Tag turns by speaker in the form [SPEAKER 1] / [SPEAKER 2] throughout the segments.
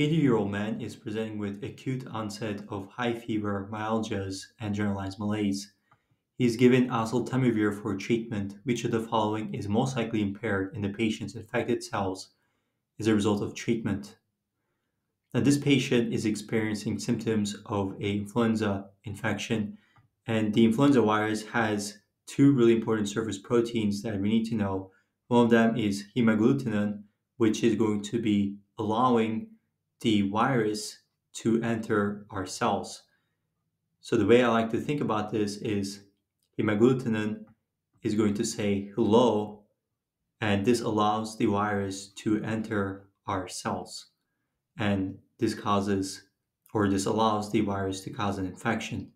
[SPEAKER 1] 80-year-old man is presenting with acute onset of high fever, myalgias, and generalized malaise. He is given oseltamivir for treatment. Which of the following is most likely impaired in the patient's infected cells as a result of treatment? Now, this patient is experiencing symptoms of a influenza infection, and the influenza virus has two really important surface proteins that we need to know. One of them is hemagglutinin, which is going to be allowing the virus to enter our cells. So the way I like to think about this is hemagglutinin is going to say hello, and this allows the virus to enter our cells. And this causes, or this allows the virus to cause an infection.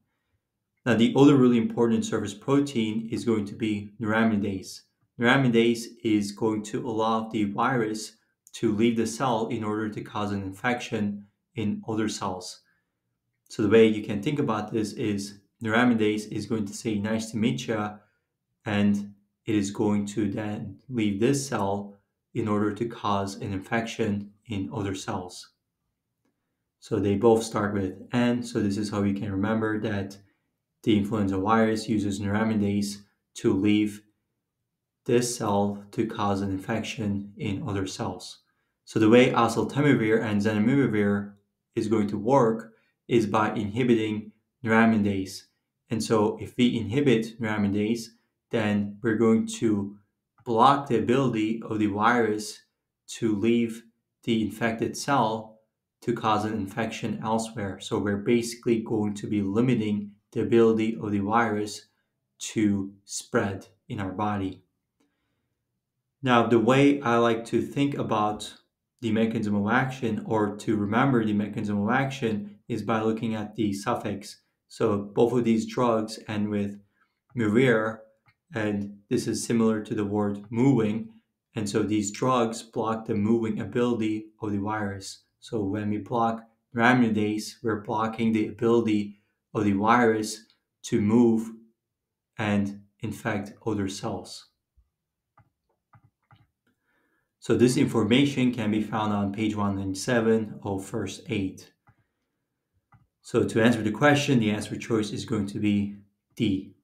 [SPEAKER 1] Now, the other really important surface protein is going to be neuraminidase. Neuraminidase is going to allow the virus to leave the cell in order to cause an infection in other cells. So the way you can think about this is neuraminidase is going to say nice to meet you and it is going to then leave this cell in order to cause an infection in other cells. So they both start with N, so this is how you can remember that the influenza virus uses neuraminidase to leave this cell to cause an infection in other cells. So the way oseltamivir and zanamivir is going to work is by inhibiting neuraminidase. And so if we inhibit neuraminidase, then we're going to block the ability of the virus to leave the infected cell to cause an infection elsewhere. So we're basically going to be limiting the ability of the virus to spread in our body. Now, the way I like to think about the mechanism of action or to remember the mechanism of action is by looking at the suffix. So both of these drugs end with mivir, and this is similar to the word moving. And so these drugs block the moving ability of the virus. So when we block neuraminidase, we're blocking the ability of the virus to move and infect other cells. So this information can be found on page 197 of first aid. So to answer the question, the answer choice is going to be D.